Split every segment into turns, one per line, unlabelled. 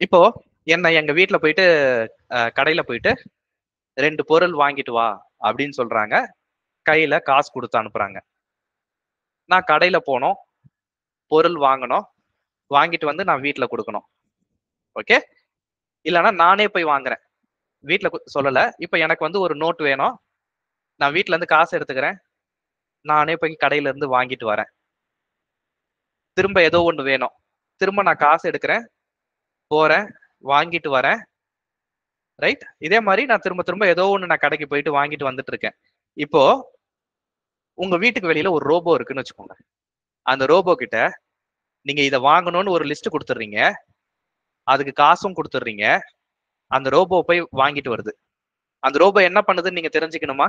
இப்போ என்ன எங்க வீட்டுல போயிட்டு கடையில போயிட்டு ரெண்டு பொருள் வாங்கிட்டு வா அப்படின்னு சொல்றாங்க. கையில காசு கொடுத்து அனுப்புறாங்க. நான் கடையில போனோம். பொருள் வாங்கணும் வாங்கிட்டு வந்து நான் வீட்டுல கொடுக்கணும். ஓகே? இல்லைன்னா நானே போய் வாங்குறேன். வீட்டுல சொல்லல. இப்போ எனக்கு வந்து ஒரு நோட் வேணும். நான் வீட்டுல இருந்து காசு எடுத்துக்கிறேன். நானே போய் கடையில இருந்து வாங்கிட்டு வரேன். திரும்ப ஏதோ ஒண்ணு வேணும். திரும்ப நான் காசு எடுக்கிறேன். போறேன் வாங்கிட்டு வரேன். ரைட் இதே மாதிரி நான் திரும்ப திரும்ப ஏதோ ஒன்று நான் கடைக்கு போயிட்டு வாங்கிட்டு வந்துட்டு இருக்கேன். இப்போ உங்க வீட்டுக்கு வெளியில ஒரு ரோபோ இருக்குன்னு வச்சுக்கோங்க. அந்த ரோபோ கிட்ட நீங்க இதை வாங்கணும்னு ஒரு லிஸ்ட் கொடுத்துட்றீங்க. அதுக்கு காசும் கொடுத்துட்றீங்க. அந்த ரோபோ போய் வாங்கிட்டு வருது. அந்த ரோபோ என்ன பண்ணுதுன்னு நீங்க தெரிஞ்சுக்கணுமா?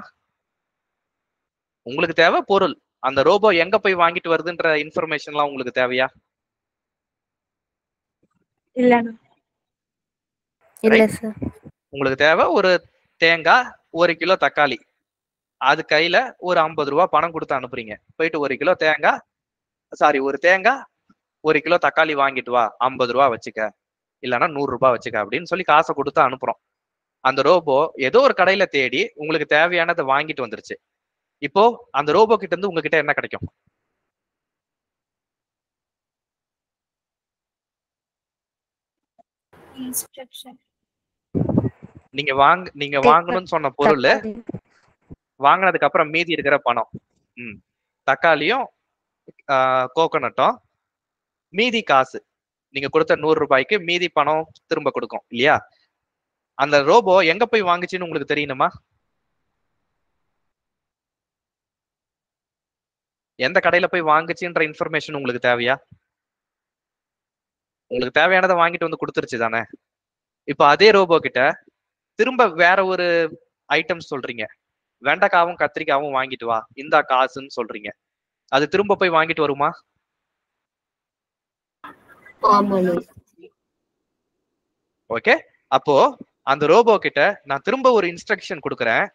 உங்களுக்கு தேவை பொருள். அந்த ரோபோ எங்க போய் வாங்கிட்டு வருதுன்ற இன்ஃபர்மேஷன்லாம் உங்களுக்கு தேவையா?
இல்ல. சார்
உங்களுக்கு தேவை ஒரு தேங்காய் ஒரு கிலோ தக்காளி. அது கையில ஒரு ஐம்பது ரூபா பணம் கொடுத்து அனுப்புறீங்க. போயிட்டு ஒரு கிலோ தேங்காய் சாரி ஒரு தேங்காய் ஒரு கிலோ தக்காளி வாங்கிட்டு வா. ஐம்பது ரூபா வச்சுக்க. இல்லைன்னா நூறு ரூபாய் வச்சுக்க அப்படின்னு சொல்லி காசை கொடுத்து அனுப்புறோம். அந்த ரோபோ ஏதோ ஒரு கடையில தேடி உங்களுக்கு தேவையானதை வாங்கிட்டு வந்துருச்சு. இப்போ அந்த ரோபோ கிட்ட இருந்து உங்ககிட்ட என்ன கிடைக்கும்?
இன்ஸ்ட்ரக்ஷன்
நீங்க வாங்க நீங்க வாங்கணும்னு சொன்ன பொருள். வாங்கினதுக்கு அப்புறம் மீதி இருக்கிற பணம். ம். தக்காளியும் கோகோனட்டும் மீதி காசு. நீங்க கொடுத்த நூறு ரூபாய்க்கு மீதி பணம் திரும்ப கொடுக்கும் இல்லையா? அந்த ரோபோ எங்க போய் வாங்குச்சுன்னு உங்களுக்கு தெரியணுமா? எந்த கடையில போய் வாங்குச்சுன்ற இன்ஃபர்மேஷன் உங்களுக்கு தேவையா? உங்களுக்கு தேவையானதை வாங்கிட்டு வந்து கொடுத்துருச்சு தானே? இப்போ அதே ரோபோ கிட்ட திரும்ப வேற ஒரு ஐட்டம்ஸ் சொல்றீங்க. வெண்டைக்காவும் கத்திரிக்காவும் வாங்கிட்டு வா. இந்தா காசுன்னு சொல்றீங்க. அது திரும்ப போய் வாங்கிட்டு வருமா? ஓகே அப்போ அந்த ரோபோ கிட்ட நான் திரும்ப ஒரு இன்ஸ்ட்ரக்ஷன் கொடுக்குறேன்.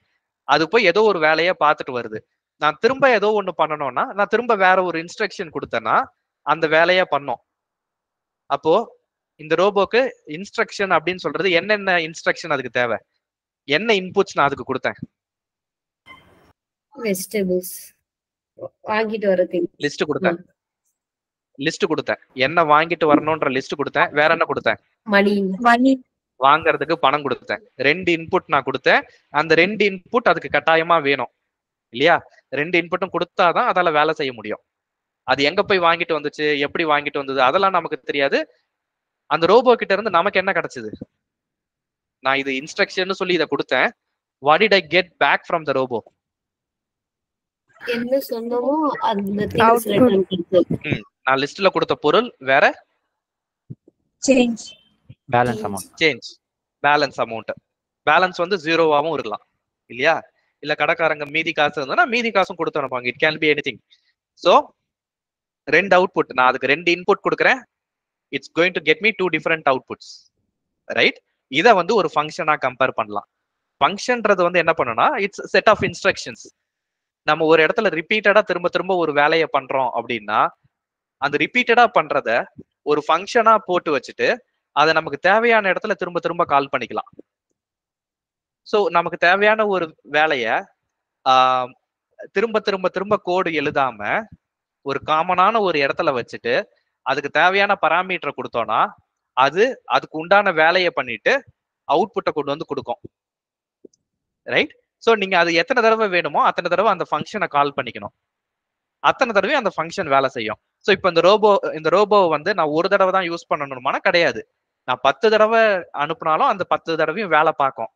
அது போய் ஏதோ ஒரு வேலையை பார்த்துட்டு வருது. நான் திரும்ப ஏதோ ஒண்ணு பண்ணணும்னா நான் திரும்ப வேற ஒரு இன்ஸ்ட்ரக்ஷன் கொடுத்தேன்னா அந்த வேலையை பண்ணோம். அப்போ இந்த ரோபோக்கு இன்ஸ்ட்ரக்ஷன் அப்படின்னு சொல்றது என்னென்ன இன்ஸ்ட்ரக்ஷன் அதுக்கு தேவை? என்ன இன்புட்ஸ் நான் அதுக்கு கொடுத்தேன்?
வெஜிடபிள்ஸ் வாங்கிட்டு வரது
லிஸ்ட் கொடுத்தேன். லிஸ்ட் கொடுத்தேன். என்ன வாங்கிட்டு வரணும்ன்ற லிஸ்ட் கொடுத்தேன். வேற என்ன கொடுத்தேன்?
மணி
வாங்குறதுக்கு பணம் கொடுத்தேன். ரெண்டு இன்புட் நான் கொடுத்தேன். அந்த ரெண்டு இன்புட் அதுக்கு கட்டாயமா வேணும். இல்லையா? ரெண்டு இன்புட்டும் கொடுத்தாதான் அதால வேலை செய்ய முடியும். அது எங்க போய் வாங்கிட்டு வந்துச்சு? எப்படி வாங்கிட்டு வந்தது? அதெல்லாம் நமக்கு தெரியாது. அந்த ரோபோ கிட்ட இருந்து நமக்கு என்ன கிடைச்சது? நான் இது இன்ஸ்ட்ரக்ஷன் சொல்லி இதை கொடுத்தேன். What did I get back from the robot நான் லிஸ்ட்ல கொடுத்த பொருள் வேற?
Change
balance amount
change balance amount balance வந்து ஜீரோவாகவும் இருக்கலாம். இல்லையா? இல்ல கடைக்காரங்க மீதி காசு இருந்ததுன்னா மீதி காசும் கொடுத்து அனுப்பாங்க it can be anything so ரெண்டு அவுட்புட் நான் அதுக்கு ரெண்டு இன்புட் கொடுக்குறேன். It's going to get me two different outputs right இதை வந்து ஒரு ஃபங்க்ஷனாக கம்பேர் பண்ணலாம். ஃபங்க்ஷன்றது வந்து என்ன பண்ணுனா இட்ஸ் செட் ஆஃப் இன்ஸ்ட்ரக்ஷன்ஸ் நம்ம ஒரு இடத்துல ரிப்பீட்டடா திரும்ப திரும்ப ஒரு வேலையை பண்றோம் அப்படின்னா அந்த ரிப்பீட்டடா பண்றத ஒரு ஃபங்க்ஷனா போட்டு வச்சுட்டு அதை நமக்கு தேவையான இடத்துல திரும்ப திரும்ப கால் பண்ணிக்கலாம். ஸோ நமக்கு தேவையான ஒரு வேலையை திரும்ப திரும்ப திரும்ப கோடு எழுதாம ஒரு காமனான ஒரு இடத்துல வச்சுட்டு அதுக்கு தேவையான பராமீட்டரை கொடுத்தோம்னா அது அதுக்கு உண்டான வேலையை பண்ணிட்டு அவுட்புட்டை கொண்டு வந்து கொடுக்கும். ரைட் ஸோ நீங்க அது எத்தனை தடவை வேணுமோ அத்தனை தடவை அந்த ஃபங்க்ஷனை கால் பண்ணிக்கணும். அத்தனை தடவையும் அந்த ஃபங்க்ஷன் வேலை செய்யும். ஸோ இப்போ இந்த ரோபோ இந்த ரோபோவை வந்து நான் ஒரு தடவை தான் யூஸ் பண்ணணுமானா கிடையாது. நான் பத்து தடவை அனுப்புனாலும் அந்த பத்து தடவையும் வேலை பார்க்கும்.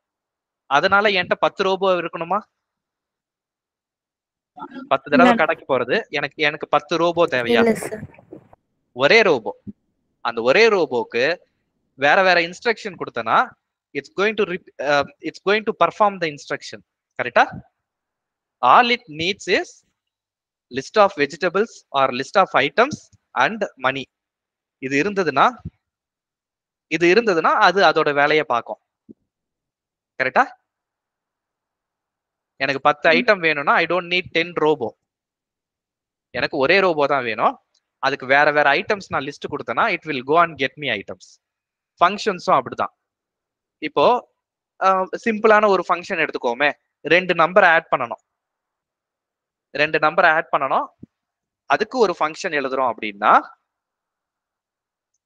அதனால என்கிட்ட பத்து ரோபோ இருக்கணுமா? பத்து தடவை. கடைக்கு போறது. எனக்கு எனக்கு பத்து ரோபோ தேவையா? ஒரே ரோபோ. அந்த ஒரே ரோபோக்கு வேற வேற இன்ஸ்ட்ரக்ஷன் கொடுத்தனா it's going to it's going to perform the instruction கரெக்டா all it needs is list of vegetables or list of items and money இது இருந்ததுன்னா இது இருந்ததுன்னா அது அதோட வேலையை பார்க்கும். கரெக்டா எனக்கு பத்து ஐட்டம் வேணும்னா I don't need ten robot எனக்கு ஒரே ரோபோ தான் வேணும். அதுக்கு வேற வேற ஐட்டம்ஸ் நான் லிஸ்ட் கொடுத்தேன்னா it will go and get me items ஃபங்க்ஷன்ஸும் அப்படிதான். இப்போ சிம்பிளான ஒரு ஃபங்க்ஷன் எடுத்துக்கோமே. ரெண்டு நம்பர் ஆட் பண்ணணும். ரெண்டு நம்பர் ஆட் பண்ணணும். அதுக்கு ஒரு ஃபங்க்ஷன் எழுதுறோம் அப்படின்னா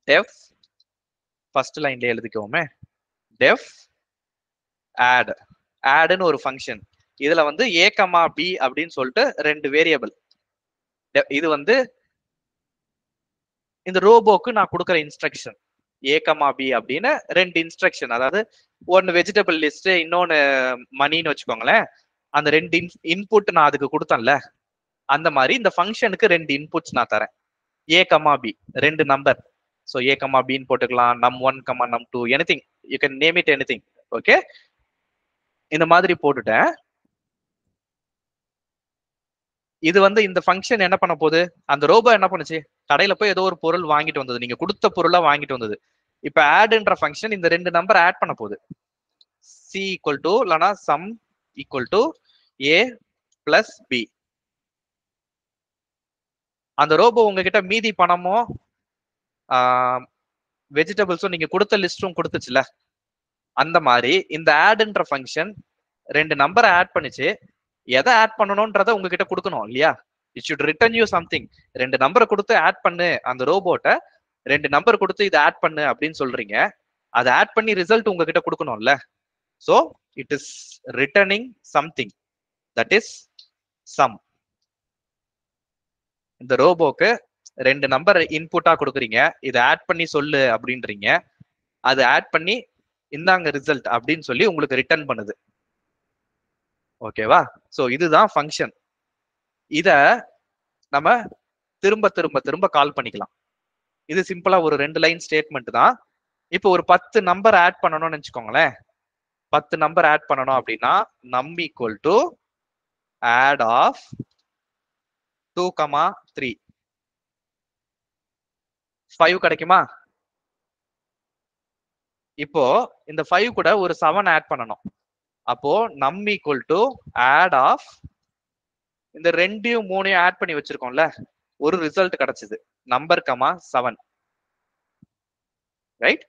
டெஃப் ஃபர்ஸ்ட் லைன்ல எழுதிக்கோமே. டெஃப் ஆட் ஆடுன்னு ஒரு ஃபங்க்ஷன் இதுல வந்து ஏ கமா பி அப்படின்னு சொல்லிட்டு ரெண்டு வேரியபிள் இது வந்து இந்த ரோபோக்கு நான் கொடுக்குற இன்ஸ்ட்ரக்ஷன் ஏ கமா பி அப்படின்னு ரெண்டு இன்ஸ்ட்ரக்ஷன் அதாவது ஒன்னு வெஜிடபிள் லிஸ்ட் இன்னொன்னு மணின்னு வச்சுக்கோங்களேன். அந்த ரெண்டு இன்புட் நான் அதுக்கு கொடுத்தேன்ல அந்த மாதிரி இந்த ஃபங்க்ஷனுக்கு ரெண்டு இன்புட்ஸ் நான் தரேன். ஏ கமா பி ரெண்டு நம்பர் ஸோ ஏ கமா பின்னு போட்டுக்கலாம். Num one comma num two anything you can name it anything okay இந்த மாதிரி போட்டுட்டேன். இது வந்து இந்த ஃபங்க்ஷன் என்ன பண்ண போகுது? அந்த ரோபோ என்ன பண்ணுச்சு? கடையில போய் ஏதோ ஒரு பொருள் வாங்கிட்டு வந்தது. நீங்க கொடுத்த பொருளா வாங்கிட்டு வந்தது. இப்ப ஆட்ன்ற ஃபங்க்ஷன் இந்த ரெண்டு நம்பர் ஆட் பண்ண போகுது. சி ஈக்குவல் டு இல்லைனா sum equal to A plus B அந்த ரோபோ உங்ககிட்ட மீதி பணமோ வெஜிடபிள்ஸும் நீங்க கொடுத்த லிஸ்டும் கொடுத்துச்சுல அந்த மாதிரி இந்த ஆட்ன்ற ஃபங்க்ஷன் ரெண்டு நம்பரை ஆட் பண்ணுச்சு. எதை ஆட் பண்ணணும்ன்றத உங்ககிட்ட கொடுக்கணும் இல்லையா? It should return you something ரெண்டு நம்பரை கொடுத்து ஆட் பண்ணு. அந்த ரோபோட்ட ரெண்டு நம்பர் கொடுத்து இதை ஆட் பண்ணு அப்படின்னு சொல்றீங்க. அதை ஆட் பண்ணி ரிசல்ட் உங்ககிட்ட கொடுக்கணும்ல. So it is returning something that is sum இந்த ரோபோக்கு ரெண்டு நம்பர் இன்புட்டா கொடுக்குறீங்க. இதை ஆட் பண்ணி சொல்லு அப்படின்றீங்க. அதை ஆட் பண்ணி இந்தாங்க ரிசல்ட் அப்படின்னு சொல்லி உங்களுக்கு ரிட்டர்ன் பண்ணுது. ஓகேவா ஸோ இதுதான் ஃபங்க்ஷன் இத நம்ம திரும்ப திரும்ப திரும்ப கால் பண்ணிக்கலாம். இது சிம்பிளா ஒரு ரெண்டு லைன் ஸ்டேட்மெண்ட் தான். இப்போ ஒரு பத்து நம்பர் ஆட் பண்ணணும்னு வச்சுக்கோங்களேன். பத்து நம்பர் ஆட் பண்ணணும் அப்படின்னா num equal to add of two comma three five கிடைக்குமா? இப்போ இந்த ஃபைவ் கூட ஒரு செவன் ஆட் பண்ணணும். அப்போ நம் ஈக்குவல் டு ஆட் ஆஃப் இந்த ரெண்டையும் மூணையும் ஆட் பண்ணி வச்சிருக்கோம்ல ஒரு ரிசல்ட் கிடைச்சது. Number comma seven right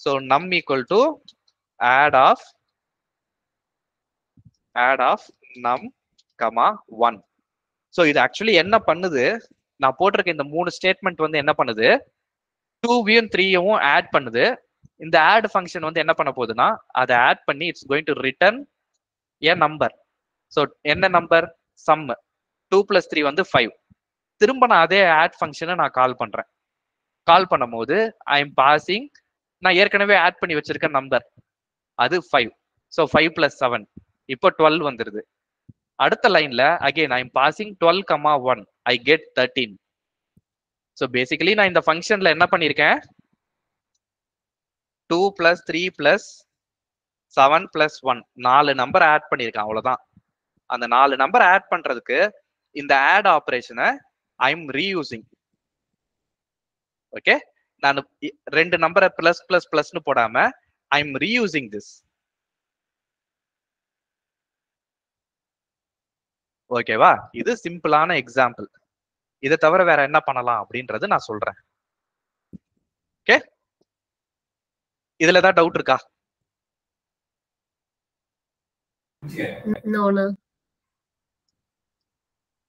so num equal to add of add of num comma one so இது ஆக்சுவலி என்ன பண்ணுது? நான் போட்டிருக்க இந்த மூணு ஸ்டேட்மெண்ட் வந்து என்ன பண்ணுது? டூவையும் த்ரீயவும் ஆட் பண்ணுது. இந்த ஆட் ஃபங்க்ஷன் வந்து என்ன பண்ண போகுதுன்னா அதை ஆட் பண்ணி it's going to return a number so என்ன number sum two plus three வந்து ஃபைவ் திரும்ப நான் அதே ஆட் ஃபங்க்ஷனை நான் கால் பண்ணுறேன் கால் பண்ணும்போது ஐ எம் பாசிங் நான் ஏற்கனவே ஆட் பண்ணி வச்சிருக்க நம்பர் அது five so five plus seven இப்போ டுவெல் வந்துடுது அடுத்த லைன்ல again I am passing twelve comma one I get thirteen so basically நான் இந்த ஃபங்க்ஷன்ல என்ன பண்ணியிருக்கேன் two plus three plus seven plus one நாலு நம்பர் ஆட் பண்ணியிருக்கேன் அவ்வளோதான் அந்த நாலு நம்பர் ஆட் பண்றதுக்கு இந்த ஆட் ஆப்ரேஷனை ஐ எம் ரீயூசிங் ஓகே நான் ரெண்டு நம்பரை பிளஸ் பிளஸ் பிளஸ்னு போடாம ஐ எம் ரீயூசிங் திஸ் ஓகேவா இது சிம்பிளான எக்ஸாம்பிள் இதை தவிர வேற என்ன பண்ணலாம் அப்படின்றது நான் சொல்றேன் ஓகே இதுல ஏதாவது டவுட் இருக்கா?
நோனா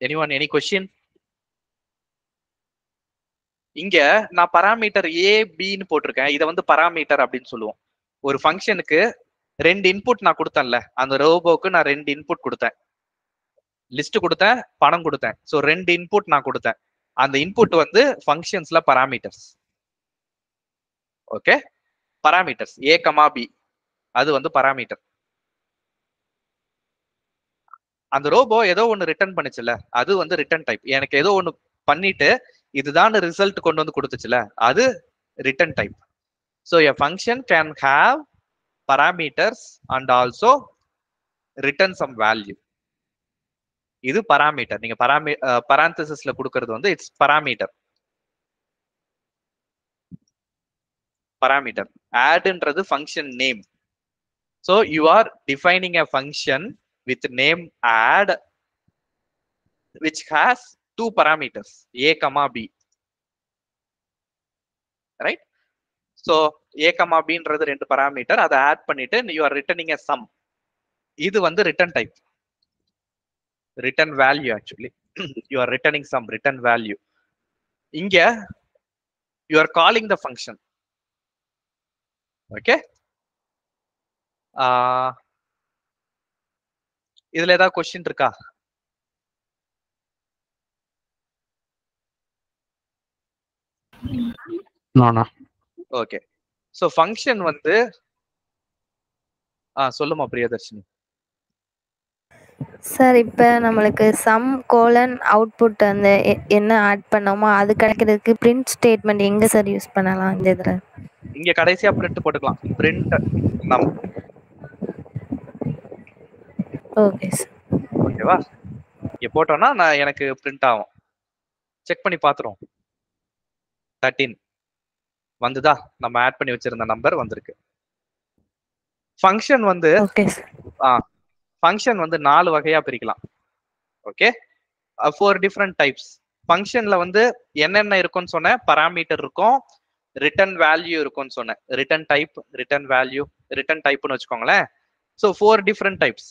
எனி ஒன் எனி கொஸ்டின் இங்க நான் பராமீட்டர் ஏ பின்னு போட்டிருக்கேன். இதை வந்து பராமீட்டர் அப்படின்னு சொல்லுவோம். ஒரு ஃபங்க்ஷனுக்கு ரெண்டு இன்புட் நான் கொடுத்தேன்ல. அந்த ரோபோக்கு நான் ரெண்டு இன்புட் கொடுத்தேன். லிஸ்ட் கொடுத்தேன் பணம் கொடுத்தேன். ஸோ ரெண்டு இன்புட் நான் கொடுத்தேன். அந்த இன்புட் வந்து ஃபங்க்ஷன்ஸ்ல parameters okay parameters A comma B அது வந்து பராமீட்டர் அந்த ரோபோ ஏதோ ஒன்று ரிட்டர்ன் பண்ணுச்சுல அது வந்து ரிட்டர்ன் டைப் எனக்கு ஏதோ ஒன்று பண்ணிட்டு இதுதான் ரிசல்ட் கொண்டு வந்து கொடுத்துச்சுல அது return type so a function can have parameters and also return some value இது பராமீட்டர் நீங்க பராமீ பராந்தசிஸ்ல கொடுக்கறது வந்து it's parameter parameter ஆட்ன்றது function name so you are defining a function with name add which has two parameters a comma b. Right? So A comma பின்றது ரெண்டு parameter அதை add பண்ணிட்டு you are returning a sum இது வந்து return type return value actually you are returning sum return value இங்க you are calling the function okay இதுல ஏதாவது question இருக்கா? Okay so function வந்து ஆ சொல்லுமா பிரியதர்ஷினி?
சார் இப்போ நம்மளுக்கு சம் கோலன் அவுட்புட் அந்த என்ன ஆட் பண்ணோமோ அது கிடைக்கிறதுக்கு பிரிண்ட் ஸ்டேட்மெண்ட் எங்கே சார் யூஸ் பண்ணலாம் இந்த இதில்?
இங்க கடைசியா பிரிண்ட் போட்டுக்கலாம். பிரிண்ட் நம்
ஓகே சார்
ஓகேவா இங்க போட்டோம்னா நான் எனக்கு பிரிண்ட் ஆகும். செக் பண்ணி பார்த்துருவோம் தேர்ட்டீன் வந்துதா? நம்ம ஆட் பண்ணி வச்சிருந்த நம்பர் வந்திருக்கு. ஃபங்க்ஷன் வந்து
ஓகே சார்
ஃபங்க்ஷன் வந்து நாலு வகையா பிரிக்கலாம். ஓகே ஃபோர் டிஃப்ரெண்ட் டைப்ஸ் ஃபங்க்ஷன்ல வந்து என்னென்ன இருக்கும்னு சொன்னேன். பராமீட்டர் இருக்கும். ரிட்டர்ன் வேல்யூ இருக்கும்னு சொன்னேன். Return type return value return டைப்னு வச்சுக்கோங்களேன். So four different types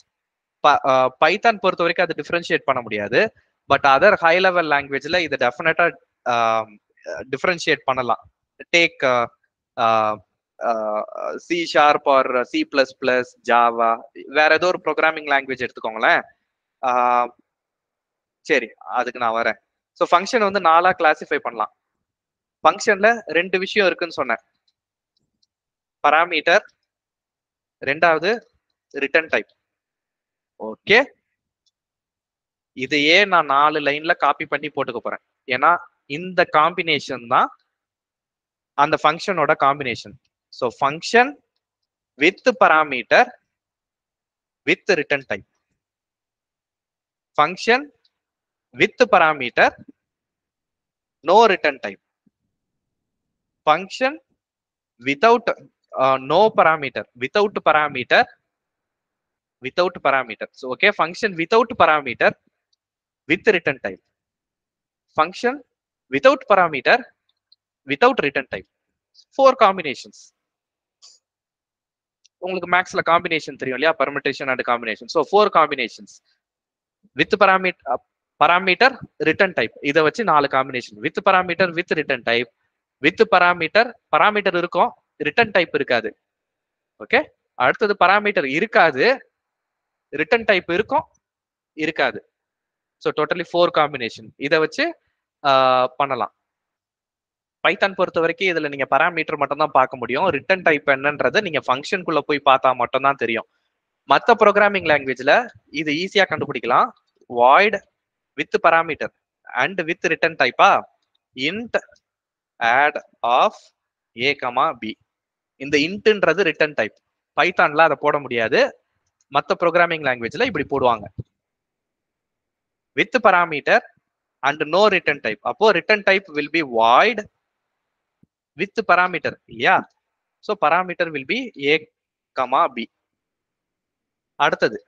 Python பொறுத்த வரைக்கும் அது டிஃப்ரென்ஷியேட் பண்ண முடியாது. பட் அதர் ஹை லெவல் லாங்குவேஜில் இது டெஃபினட்டாக டிஃப்ரென்ஷியேட் um, பண்ணலாம். Take C sharp or C plus plus Java வேற ஏதோ ஒரு ப்ரோக்ராமிங் லாங்குவேஜ் எடுத்துக்கோங்களேன். சரி அதுக்கு நான் வரேன். ஸோ ஃபங்க்ஷன் வந்து நாலா கிளாசிஃபை பண்ணலாம். ஃபங்க்ஷன்ல ரெண்டு விஷயம் இருக்குன்னு சொன்னேன். பராமீட்டர் ரெண்டாவது ரிட்டர்ன் டைப் ஓகே இதையே நான் நாலு லைன்ல காப்பி பண்ணி போட்டுக்க போறேன். ஏன்னா இந்த காம்பினேஷன் தான் அந்த ஃபங்க்ஷனோட combination So function with parameter with return type. Function with parameter, no return type. Function without uh, no parameter, without parameter, without parameter. So okay, function without parameter with return type. Function without parameter, without return type. Four combinations. உங்களுக்கு மேக்ஸ்ல combination தெரியும் இல்லையா? Permutation and combination so four combinations with பராமீட் parameter return type இதை வச்சு நாலு combination with parameter with return type with parameter parameter இருக்கும் return type இருக்காது. Okay அடுத்தது பராமீட்டர் இருக்காது ரிட்டர்ன் டைப் இருக்கும் இருக்காது. ஸோ டோட்டலி ஃபோர் காம்பினேஷன் இதை வச்சு பண்ணலாம். பைத்தான் பொறுத்த வரைக்கும் இதுல நீங்க பராமீட்டர் மட்டும் தான் பார்க்க முடியும். ரிட்டர்ன் டைப் என்னன்றது நீங்க ஃபங்க்ஷனுக்குள்ள போய் பார்த்தா மட்டும் தான் தெரியும் மற்ற ப்ரோக்ராமிங் லாங்குவேஜ்ல இது ஈஸியா கண்டுபிடிக்கலாம். Void with parameter and with return டைப்பா int add of A comma B இந்த இன்ட்ன்றது ரிட்டர்ன் டைப் பைத்தான்ல அதை போட முடியாது. மற்ற ப்ரோக்ராமிங் லாங்குவேஜ்ல இப்படி போடுவாங்க. With parameter and no return type அப்போ return type will be void with parameter இல்லையா? So parameter will be A comma B அடுத்தது.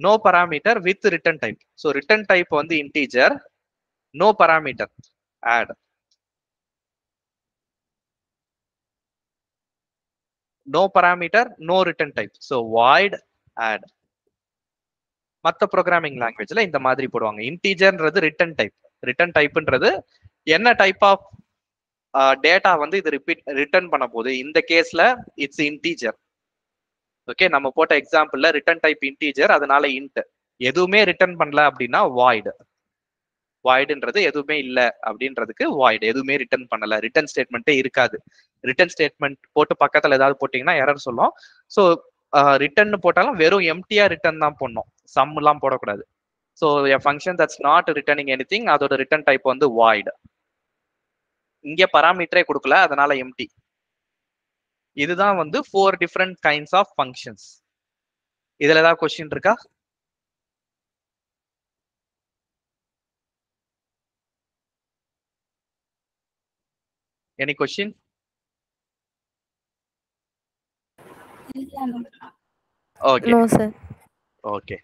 No parameter with return type so return type வந்து integer no parameter add no parameter no return type so void add மற்ற programming லாங்குவேஜ்ல இந்த மாதிரி போடுவாங்க. இன்டீஜர்ன்றது return type return டைப்ன்றது என்ன டைப் ஆஃப் டேட்டா வந்து இது ரிப்பீட் ரிட்டர்ன் பண்ண போகுது இந்த கேஸ்ல இட்ஸ் இன்டீஜர் ஓகே நம்ம போட்ட எக்ஸாம்பிள்ல ரிட்டர்ன் டைப் இன்டீஜர் அதனால இன்ட் எதுவுமே ரிட்டர்ன் பண்ணல அப்படின்னா வாய்டு வாய்டுன்றது எதுவுமே இல்லை அப்படின்றதுக்கு வாய்டு எதுவுமே ரிட்டர்ன் பண்ணல. ரிட்டர்ன் ஸ்டேட்மெண்ட்டே இருக்காது. ரிட்டர்ன் ஸ்டேட்மெண்ட் போட்டு பக்கத்துல ஏதாவது போட்டீங்கன்னா எரர் சொல்லும். ஸோ ரிட்டர்ன் போட்டாலும் வெறும் எம்டியா ரிட்டர்ன் தான் போடணும். சம் எல்லாம் போடக்கூடாது. So a function that's not returning anything அதோட ரிட்டர்ன் டைப் வந்து வாய்டு இங்க பராமீட்டரே கொடுக்கல அதனால எம்டி இதுதான் வந்து four different kinds of functions இதுல ஏதாவது கொஸ்டின் இருக்கா? Any question okay okay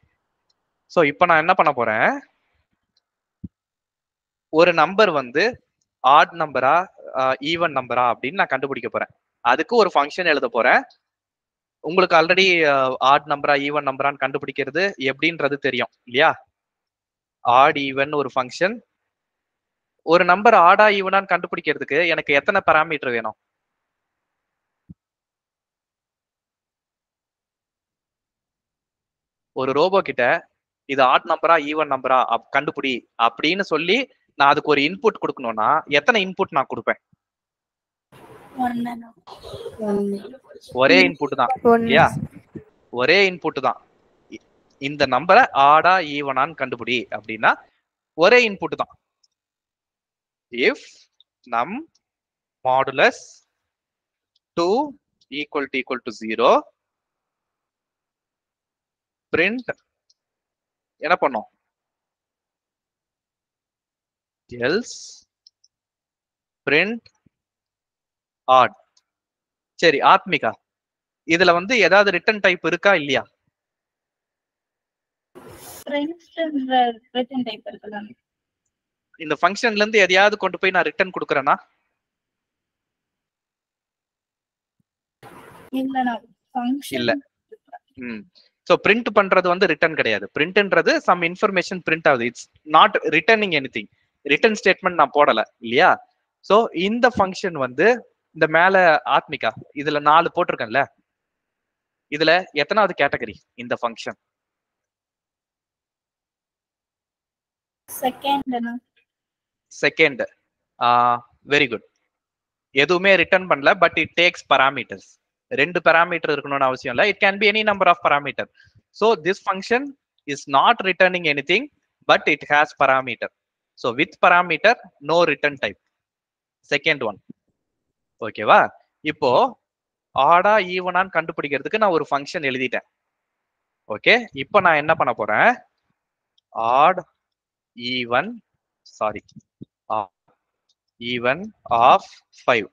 so இப்போ நான் என்ன பண்ண போறேன்? ஒரு நம்பர் வந்து ஆட் நம்பரா ஈவன் நம்பரா அப்படின்னு நான் கண்டுபிடிக்க போறேன். அதுக்கு ஒரு ஃபங்க்ஷன் எழுத போறேன். உங்களுக்கு ஆல்ரெடி ஆட் நம்பரா ஈவன் நம்பரான்னு கண்டுபிடிக்கிறது எப்படின்றது தெரியும் இல்லையா? ஆட் ஈவன் ஒரு ஃபங்க்ஷன் ஒரு நம்பர் ஆடா ஈவனான்னு கண்டுபிடிக்கிறதுக்கு எனக்கு எத்தனை பராமீட்டர் வேணும்? ஒரு ரோபோ கிட்ட இது ஆட் நம்பரா ஈவன் நம்பரா அப் கண்டுபிடி அப்படின்னு சொல்லி நான் அதுக்கு ஒரு இன்புட் கொடுக்கணும்னா எத்தனை இன்புட் நான் கொடுப்பேன். ஒரே இன்புட் தான் இல்லையா? ஒரே இன்புட் தான். இந்த நம்பரை ஆடா ஈவனான்னு கண்டுபிடி அப்படின்னா ஒரே இன்புட் தான். If num modulus two equal to equal to zero print என்ன பண்ணோம்? எல்ஸ் பிரிண்ட் ஆட் சரி ஆத்மிகா. இதுல வந்து ஏதாவது ரிட்டர்ன் டைப் இருக்கா இல்லையா? இந்த ஃபங்க்ஷன்ல இருந்து எதையாவது கொண்டு போய் நான் ரிட்டர்ன் கொடுக்குறேன்னா
இல்ல.
ம். ஸோ பிரிண்ட் பண்றது வந்து ரிட்டர்ன் கிடையாது. பிரிண்ட்ன்றது சம் இன்ஃபர்மேஷன் பிரிண்ட் ஆகுது. It's not returning anything return statement நான் போடல இல்லையா? ஸோ இந்த ஃபங்க்ஷன் வந்து இந்த மேல ஆத்மிகா இதுல நாலு போட்டிருக்கேன்ல இதுல எத்தனாவது கேட்டகரி இந்த function
second
second very good எதுவுமே ரிட்டர்ன் பண்ணல பட் இட் டேக்ஸ் பராமீட்டர்ஸ் ரெண்டு பராமீட்டர் இருக்கணும்னு அவசியம் இல்லை. It can be any number of parameter so this function is not returning anything but it has parameter so with parameter no return type second one ஓகேவா இப்போ ஆடா ஈவனான்னு கண்டுபிடிக்கிறதுக்கு நான் ஒரு ஃபங்க்ஷன் எழுதிட்டேன். ஓகே இப்போ நான் என்ன பண்ண போறேன்? Odd even sorry even of five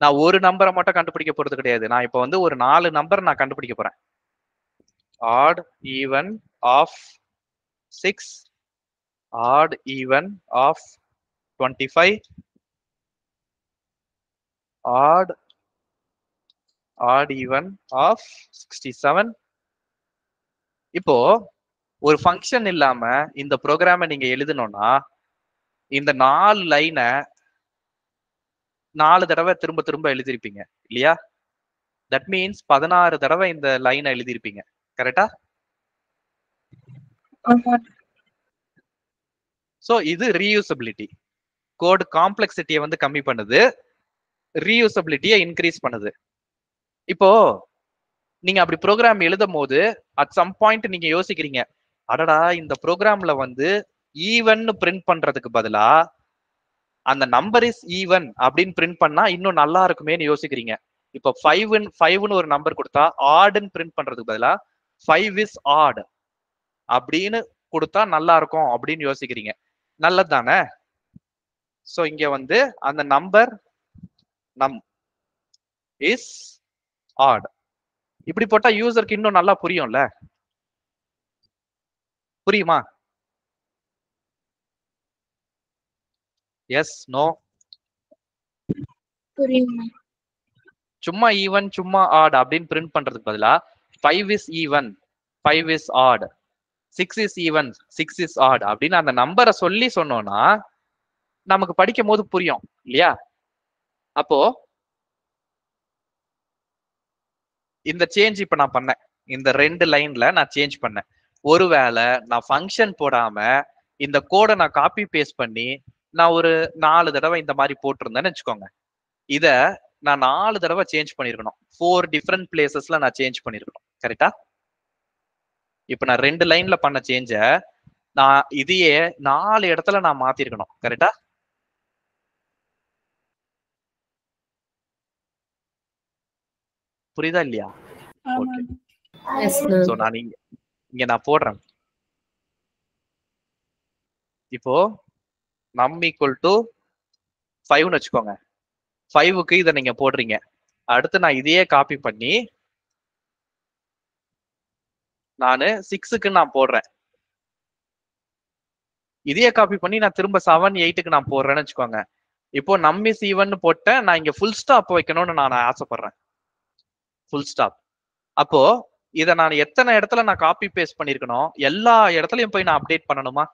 நான் ஒரு நம்பரை மட்டும் கண்டுபிடிக்க போறது கிடையாது. நான் இப்போ வந்து ஒரு நாலு நம்பர் நான் கண்டுபிடிக்க போறேன். Odd even of six odd even of twenty five odd odd of of sixty seven இப்போ ஒரு ஃபங்க்ஷன் இல்லாம இந்த ப்ரோக்ராமை நீங்க எழுதணும்னா இந்த நாலு லைனை நாலு தடவை திரும்ப திரும்ப எழுதிருப்பீங்க இல்லையா? தட் மீன்ஸ் பதினாறு தடவை இந்த லைனை எழுதிருப்பீங்க கரெக்டா ஸோ இது ரீயூசபிலிட்டி கோட் காம்ப்ளெக்சிட்டியை வந்து கம்மி பண்ணுது. ரீயூசபிலிட்டியை இன்க்ரீஸ் பண்ணுது. இப்போ நீங்க அப்படி ப்ரோக்ராம் எழுதும் போது அட் சம் பாயிண்ட் நீங்க யோசிக்கிறீங்க அடடா இந்த ப்ரோக்ராம்ல வந்து ஈவன் பிரிண்ட் பண்றதுக்கு பதிலா அந்த நம்பர் இஸ் ஈவன் அப்படின்னு பிரிண்ட் பண்ணா இன்னும் நல்லா இருக்குமேன்னு யோசிக்கிறீங்க. இப்போ ஃபைவ்னு ஃபைவ்னு ஒரு நம்பர் கொடுத்தா ஆடுன்னு பிரிண்ட் பண்றதுக்கு பதிலா ஃபைவ் இஸ் ஆட் அப்படின்னு கொடுத்தா நல்லா இருக்கும் அப்படின்னு யோசிக்கிறீங்க. நல்லது தானே ஸோ இங்க வந்து அந்த நம்பர் நம் இஸ் ஆட் இப்படி போட்டா யூசருக்கு இன்னும் நல்லா புரியும்ல? புரியுமா? எஸ் நோ சும்மா ஈவன் சும்மா ஆட் அப்படின்னு பிரிண்ட் பண்றதுக்கு பதிலா five is even five is odd six is even six is odd அப்படின்னு அந்த நம்பரை சொல்லி சொன்னோம்னா நமக்கு படிக்கும் போது புரியும் இல்லையா? அப்போ இந்த சேஞ்ச் இப்ப நான் பண்ணேன். இந்த ரெண்டு லைன்ல நான் சேஞ்ச் பண்ணேன். ஒருவேளை நான் ஃபங்க்ஷன் போடாம இந்த கோடை நான் காப்பி பேஸ்ட் பண்ணி நான் ஒரு நாலு தடவை இந்த மாதிரி போட்டிருந்தேன்னு வச்சுக்கோங்க. இத நான் நாலு தடவை சேஞ்ச் பண்ணிருக்கணும் ஃபோர் டிஃப்ரெண்ட் பிளேசஸ்ல நான் சேஞ்ச் பண்ணிருக்கணும் கரெக்டா இப்ப நான் ரெண்டு லைன்ல பண்ண சேஞ்ச நான் இதையே நாலு இடத்துல நான் மாத்திருக்கணும். கரெக்டா புரியுதா இல்லையா? சோ நான் இங்க இங்க நான் போடுறேன். இப்போ நம் ஈக்குவல் டு ஃபைவ்னு வச்சுக்கோங்க. ஃபைவுக்கு இதை நீங்க போடுறீங்க. அடுத்து நான் இதையே காப்பி பண்ணி நான் சிக்ஸுக்கு நான் போடுறேன். இதையே காப்பி பண்ணி நான் திரும்ப செவன் எயிட்டுக்கு நான் போடுறேன்னு வச்சுக்கோங்க. இப்போ நம்மிஸ் ஈவன் போட்டேன் நான் இங்க ஃபுல் ஸ்டாப் வைக்கணும்னு நான் ஆசைப்படுறேன். ஃபுல் ஸ்டாப் அப்போ இதை நான் எத்தனை இடத்துல நான் காப்பி பேஸ்ட் பண்ணிருக்கணும் எல்லா இடத்துலயும் போய் நான் அப்டேட் பண்ணணுமா?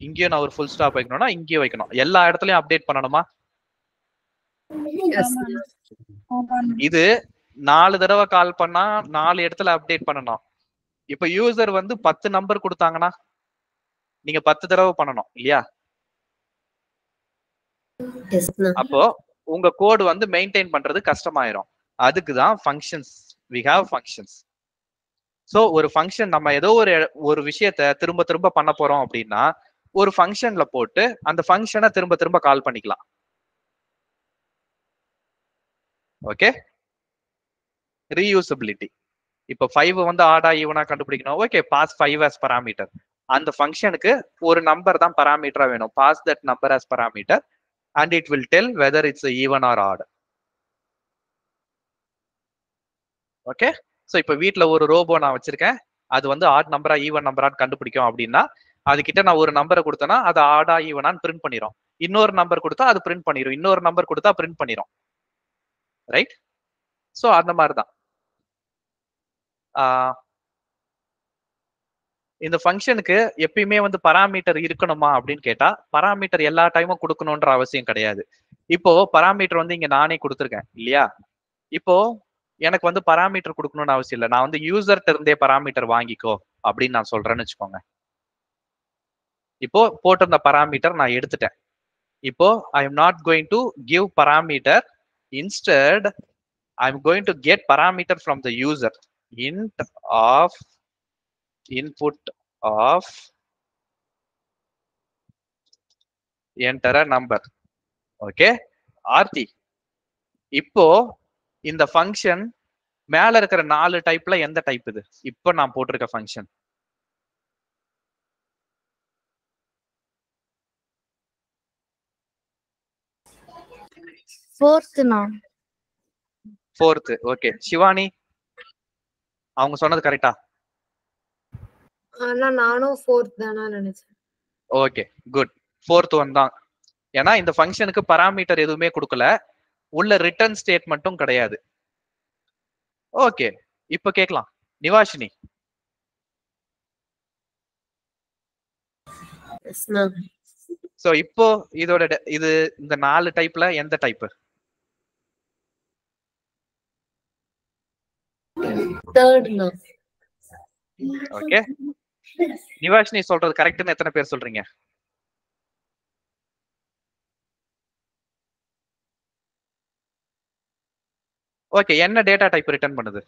இங்கேயும் நான் ஒரு ஃபுல் ஸ்டாப் வைக்கணும்னா இங்கேயும் வைக்கணும். எல்லா இடத்துலயும் அப்டேட் பண்ணணுமா. இது நாலு தடவை கால் பண்ணா நாலு இடத்துல அப்டேட் பண்ணணும். இப்ப யூசர் வந்து பத்து நம்பர் கொடுத்தாங்கன்னா நீங்க பத்து தடவை பண்ணணும் இல்லையா. அப்போ உங்க கோடு வந்து மெயின்டைன் பண்றது கஷ்டமாயிரும். அதுக்கு தான் functions we have functions so ஒரு ஃபங்க்ஷன் நம்ம ஏதோ ஒரு ஒரு விஷயத்த திரும்ப திரும்ப பண்ண போறோம் அப்படின்னா ஒரு ஃபங்க்ஷன்ல போட்டு அந்த ஃபங்க்ஷனை திரும்ப திரும்ப கால் பண்ணிக்கலாம். ஓகே ரீயூசபிலிட்டி இப்போ ஃபைவ் வந்து ஆடா ஈவனா கண்டுபிடிக்கணும். Okay pass five as parameter அந்த ஃபங்க்ஷனுக்கு ஒரு நம்பர் தான் பராமீட்டரா வேணும். Pass that number as parameter and it will tell whether it's even or or okay so இப்போ வீட்டில் ஒரு ரோபோ நான் வச்சிருக்கேன். அது வந்து ஆட் நம்பரா ஈவன் நம்பரான்னு கண்டுபிடிக்கும் அப்படின்னா அதுக்கிட்ட நான் ஒரு நம்பரை கொடுத்தேன்னா அது ஆடா ஈவனான்னு பிரிண்ட் பண்ணிடும் இன்னொரு நம்பர் கொடுத்தா அது பிரிண்ட் பண்ணிடும் இன்னொரு நம்பர் கொடுத்தா பிரிண்ட் பண்ணிடும் ரைட் ஸோ அந்த மாதிரி தான் இந்த ஃபங்க்ஷனுக்கு எப்பயுமே வந்து பராமீட்டர் இருக்கணுமா அப்படின்னு கேட்டா பராமீட்டர் எல்லா டைமும் கொடுக்கணுன்ற அவசியம் கிடையாது. இப்போ பராமீட்டர் வந்து இங்க நானே கொடுத்துருக்கேன் இல்லையா? இப்போ எனக்கு வந்து பராமீட்டர் கொடுக்கணும்னு அவசியம் இல்லை. நான் வந்து யூசர்ட்ட இருந்தே பராமீட்டர் வாங்கிக்கோ அப்படின்னு நான் சொல்றேன்னு வச்சுக்கோங்க. இப்போ போட்டிருந்த பராமீட்டர் நான் எடுத்துட்டேன். இப்போ I am not going to give parameter instead I am going to get parameter from the user int of input of enter a number. Okay Aarthi இப்போ இந்த ஃபங்க்ஷன் மேல இருக்கிற நாலு டைப்ல எந்த டைப் இது? இப்போ நான் போட்டிருக்க ஃபங்க்ஷன்
ஃபோர்த்துண்ணா
ஃபோர்த்து ஓகே சிவானி அவங்க சொன்னது கரெக்டா?
ஆனா நானும் ஃபோர்த் தானா நினைச்சேன்.
ஓகே குட் ஃபோர்த் ஒன் தான். ஏன்னா இந்த ஃபங்க்ஷனுக்கு பராமீட்டர் எதுவுமே கொடுக்கல. உள்ள ரிட்டர்ன் ஸ்டேட்மெண்ட்டும் கிடையாது. ஓகே இப்போ கேட்கலாம். நிவாஷினி. சோ இப்போ இதோட இது இந்த நாலு டைப்ல எந்த type
third love
okay Nivashini சொல்றது கரெக்ட்னு எத்தனை பேர் சொல்றீங்க? ஓகே என்ன டேட்டா டைப் ரிட்டர்ன் பண்ணுது?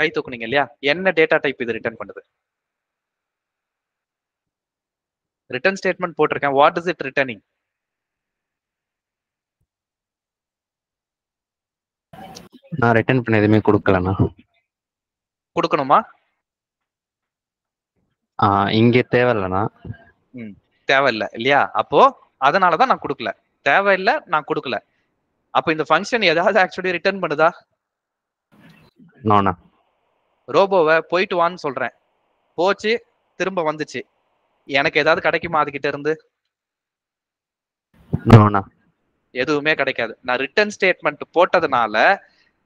கை தூக்குனீங்க இல்லையா? என்ன டேட்டா டைப் இது ரிட்டர்ன் பண்ணுது? ரிட்டர்ன் ஸ்டேட்மெண்ட் போட்டிருக்கேன். வாட் இஸ் இட் ரிட்டர்னிங்
நான் ரிட்டர்ன் பண்ண எதுவுமே கொடுக்கலண்ணா.
கொடுக்கணுமா?
ஆ, இங்க தேவையில்லண்ணா.
தேவையில்லை இல்லையா? அப்போ அதனாலதான் நான் கொடுக்கல. தேவையில்லை நான் கொடுக்கல. அப்போ இந்த ஃபங்க்ஷன் ஏதாவது ஆக்சுவலி ரிட்டர்ன் பண்ணுதா?
நோண்ணா
ரோபோவை போயிட்டு வான்னு சொல்றேன். போச்சு திரும்ப வந்துச்சு. எனக்கு ஏதாவது கிடைக்குமா அதுகிட்ட இருந்து?
நோண்ணா
எதுவுமே கிடைக்காது. நான் ரிட்டர்ன் ஸ்டேட்மெண்ட் போட்டதுனால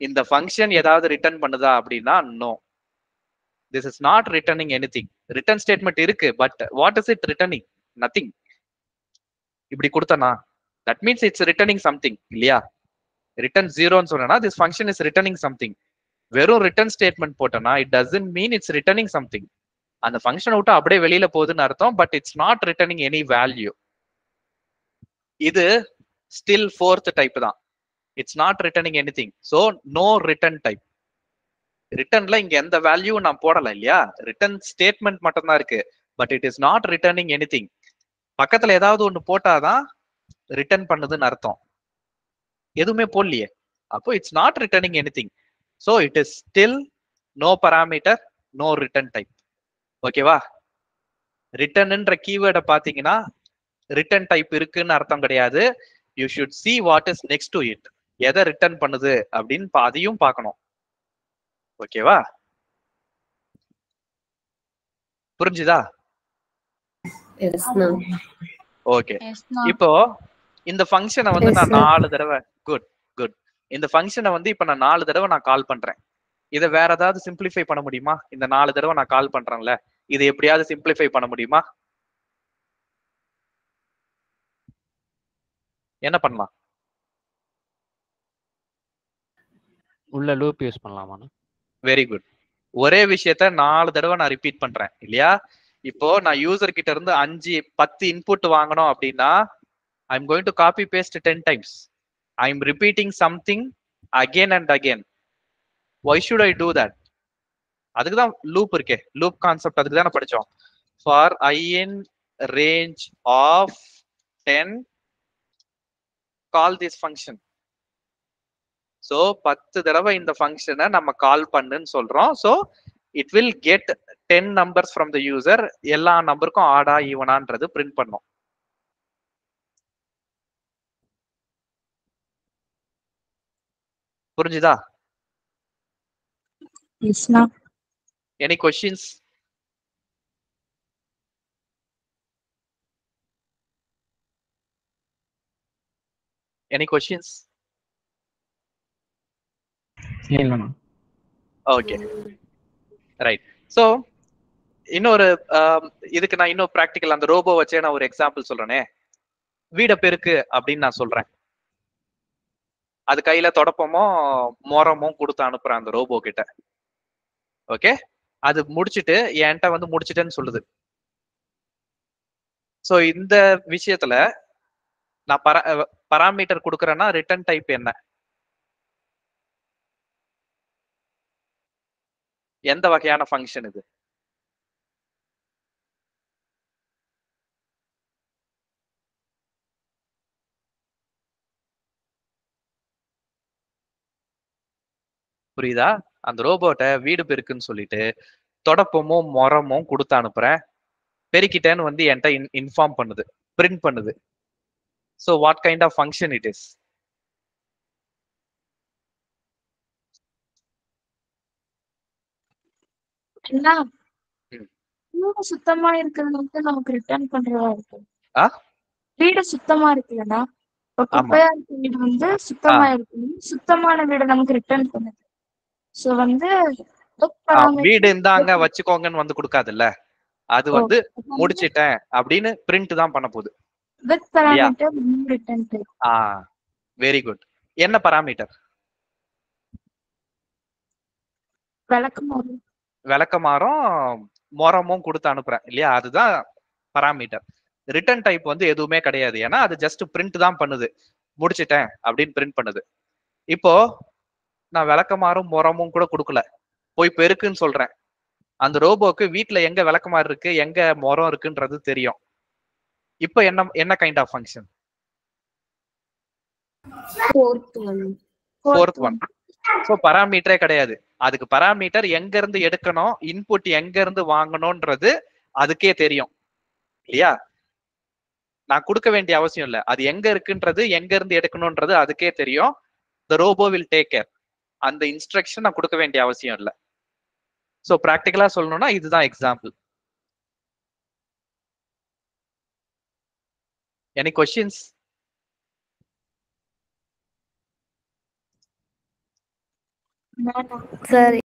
இந்த ஃபங்க்ஷன் ஏதாவது ரிட்டர்ன் பண்ணுதா அப்படின்னா no this is not returning anything return statement இருக்கு but what is it returning nothing இப்படி கொடுத்தனா that means it's returning something இல்லையா? ரிட்டர்ன் ஜீரோன்னு சொன்னா this function is returning something வெறும் ரிட்டர்ன் ஸ்டேட்மெண்ட் போட்டனா it doesn't mean it's returning something அந்த ஃபங்க்ஷனை விட்டு அப்படியே வெளியில போகுதுன்னு அர்த்தம் but it's not returning any value இது ஸ்டில் ஃபோர்த் டைப் தான். It's not returning anything so no return type ரிட்டர்ன்ல இங்க எந்த வேல்யூ நான் போடல இல்லையா? ரிட்டர்ன் ஸ்டேட்மெண்ட் மட்டும் தான் இருக்கு. But it is not returning anything பக்கத்துல ஏதாவது ஒன்று போட்டாதான் ரிட்டர்ன் பண்ணுதுன்னு அர்த்தம். எதுவுமே போடலையே. அப்போ it's not returning anything so it is still no parameter no return type ஓகேவா ரிட்டர்ன்ன்ற கீவேர்டை பார்த்தீங்கன்னா ரிட்டர்ன் டைப் இருக்குன்னு அர்த்தம் கிடையாது. You should see what is next to it எதை ரிட்டர்ன் பண்ணுது அப்படின்னு அதையும் பார்க்கணும். ஓகேவா புரிஞ்சுதா? ஓகே இப்போ இந்த ஃபங்க்ஷனை வந்து நான். நாலு தடவை குட் குட் இந்த ஃபங்க்ஷனை வந்து இப்ப நான் நாலு தடவை நான் கால் பண்றேன். இதை வேற ஏதாவது சிம்பிளிஃபை பண்ண முடியுமா? இந்த நாலு தடவை நான் கால் பண்றேன்ல. இதை எப்படியாவது சிம்பிளிஃபை பண்ண முடியுமா? என்ன பண்ணலாம்?
உள்ள லூப் யூஸ் பண்ணலாமாண்ணா
வெரி குட் ஒரே விஷயத்த நாலு தடவை நான் ரிப்பீட் பண்றேன் இல்லையா? இப்போ நான் யூசர் கிட்ட இருந்து அஞ்சு பத்து இன்புட் வாங்கணும் அப்படின்னா I am going to copy paste ten times I am repeating something again and again why should I do that அதுக்கு தான் லூப் இருக்கே. லூப் கான்செப்ட் அதுக்கு தானே படித்தோம் for i in range of ten call this function so பத்து தடவை இந்த ஃபங்க்ஷனை நம்ம கால் பண்ணுன்னு சொல்றோம். So it will get ten numbers from the user எல்லா நம்பருக்கும் ஆடா ஈவனான்றது பிரிண்ட் பண்ணும். புரிஞ்சுதா? எனி கொஸ்டின்ஸ் எனி கொஸ்டின்ஸ்
இல்லைண்ணா
ஓகே ரைட் ஸோ இன்னொரு இதுக்கு நான் இன்னும் ப்ராக்டிக்கல் அந்த ரோபோ வச்சே நான் ஒரு எக்ஸாம்பிள் சொல்றேனே. வீட பெருக்கு அப்படின்னு நான் சொல்றேன். அது கையில தொடப்பமும் மோரமும் கொடுத்து அனுப்புறேன் அந்த ரோபோ கிட்ட. ஓகே அது முடிச்சிட்டு என்கிட்ட வந்து முடிச்சிட்டேன்னு சொல்லுது. ஸோ இந்த விஷயத்துல நான் பரா பராமீட்டர் கொடுக்குறேன்னா ரிட்டர்ன் டைப் என்ன? எந்த வகையான ஃபங்க்ஷன் இது? புரியுதா? அந்த ரோபோட்டை வீடு பெருக்குன்னு சொல்லிட்டு தொடப்பமும் மொரமும் கொடுத்து அனுப்புறேன். பெருக்கிட்டேன்னு வந்து என்கிட்ட இன்ஃபார்ம் பண்ணுது பிரிண்ட் பண்ணுது. So what kind of function it is
என்ன. வீடு சுத்தமா இருக்கிறது வந்து நமக்கு ரிட்டர்ன் பண்றதா இருக்கு? வீடு சுத்தமா இருக்குல்லடா இப்ப. குப்பையா இருக்க வீடு வந்து சுத்தமா இருக்கு சுத்தமான வீடு நமக்கு ரிட்டர்ன் பண்ணுது. சோ வந்து
வீடு இந்தாங்க வச்சுக்கோங்கன்னு வந்து கொடுக்காதுல்ல? அது வந்து முடிச்சிட்டேன் அப்படின்னு பிரிண்ட் தான் பண்ண போகுது.
parameter return type
ஆ வெரி குட் என்ன பராமீட்டர்
விளக்குமாறு
விளக்கமாறும் மொரமும் கொடுத்து அனுப்புறேன் இல்லையா? அதுதான் பராமீட்டர் ரிட்டர்ன் டைப் வந்து எதுவுமே கிடையாது. ஏன்னா அது ஜஸ்ட் பிரிண்ட் தான் பண்ணுது. முடிச்சிட்டேன் அப்படின்னு பிரிண்ட் பண்ணுது. இப்போ நான் விளக்கமாறும் மொரமும் கூட கொடுக்கல. போய் பெருக்குன்னு சொல்றேன். அந்த ரோபோக்கு வீட்ல எங்க விளக்கமாறு இருக்கு எங்க மொரம் இருக்குன்றது தெரியும். இப்போ என்ன என்ன kind of function fourth one so பராமீட்டரே கிடையாது. அதுக்கு பராமீட்டர் எங்க இருந்து எடுக்கணும் இன்புட் எங்க இருந்து வாங்கணும்ன்றது அதுக்கே தெரியும். இல்லையா? நான் கொடுக்க வேண்டிய அவசியம் இல்லை. அது எங்க இருக்குன்றது எங்க இருந்து எடுக்கணும்ன்றது அதுக்கே தெரியும். The robo will take care அந்த இன்ஸ்ட்ரக்ஷன் நான் கொடுக்க வேண்டிய அவசியம் இல்லை. ஸோ ப்ராக்டிக்கலா சொல்லணும்னா இதுதான் எக்ஸாம்பிள் எனி கொஸ்டின்ஸ்
வேண்டாம்
சார்